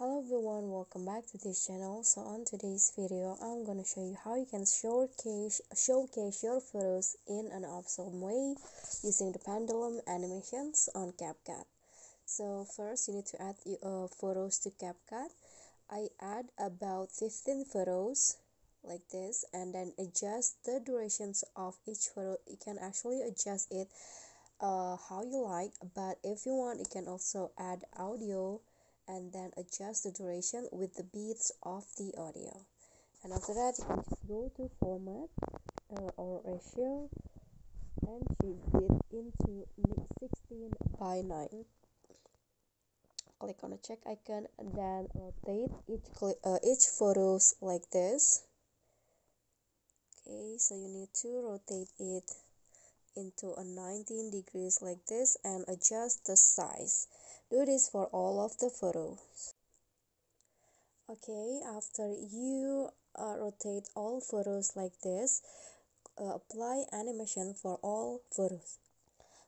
Hello everyone, welcome back to this channel. So on today's video, I'm gonna show you how you can showcase showcase your photos in an awesome way using the pendulum animations on CapCut. So first, you need to add uh, photos to CapCut. I add about 15 photos like this and then adjust the durations of each photo. You can actually adjust it uh, how you like, but if you want, you can also add audio and then adjust the duration with the beats of the audio. And after that you can just go to format uh, or ratio and change it into 16 by 9 click on the check icon and then rotate each uh, each photos like this. Okay so you need to rotate it into a 19 degrees like this and adjust the size. Do this for all of the photos. Okay after you uh, rotate all photos like this uh, apply animation for all photos.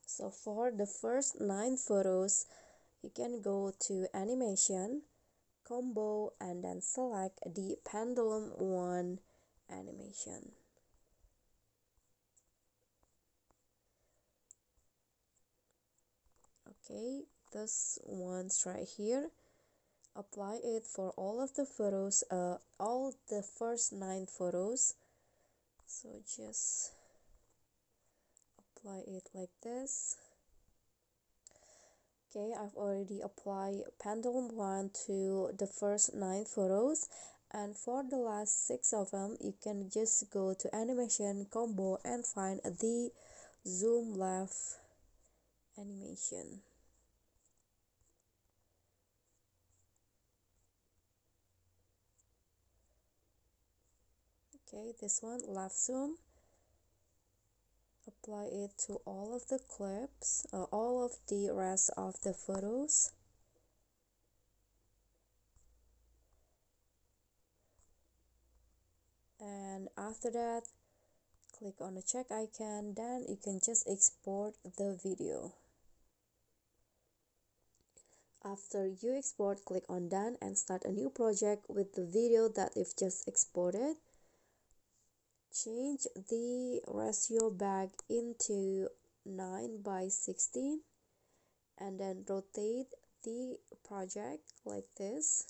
So for the first nine photos you can go to animation combo and then select the pendulum one animation okay this ones right here. Apply it for all of the photos uh all the first nine photos. So just apply it like this. Okay i've already applied pendulum one to the first nine photos. And for the last six of them you can just go to animation combo and find the zoom left animation okay this one left zoom. Apply it to all of the clips uh, all of the rest of the photos. And after that click on the check icon. Then you can just export the video. After you export click on done and start a new project with the video that you've just exported change the ratio back into 9 by 16 and then rotate the project like this.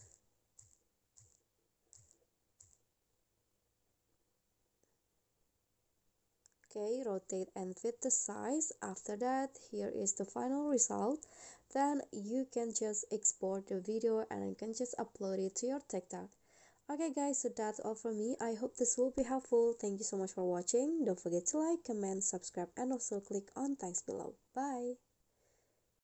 Okay rotate and fit the size. After that here is the final result. Then you can just export the video and you can just upload it to your tiktok okay guys so that's all from me. I hope this will be helpful. Thank you so much for watching. Don't forget to like comment subscribe and also click on thanks below. Bye